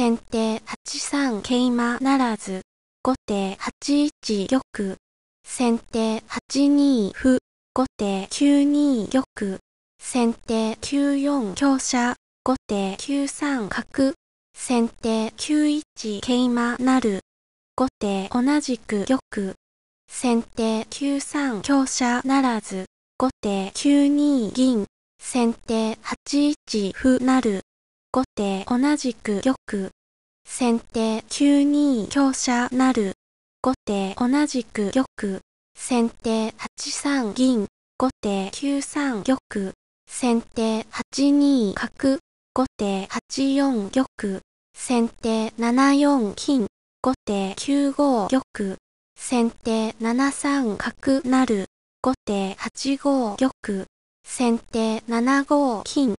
先手8三桂馬ならず、後手8一玉、先手8二歩、後手9二玉、先手9四香車、後手9三角、先手9一桂馬なる、後手同じく玉、先手9三香車ならず、後手9二銀、先手8一歩なる、後手同じく玉、先手9二香車なる、後手同じく玉、先手8三銀、後手9三玉、先手8二角、後手8四玉、先手7四金、後手9五玉、先手7三角なる、後手8五玉、先手7五金、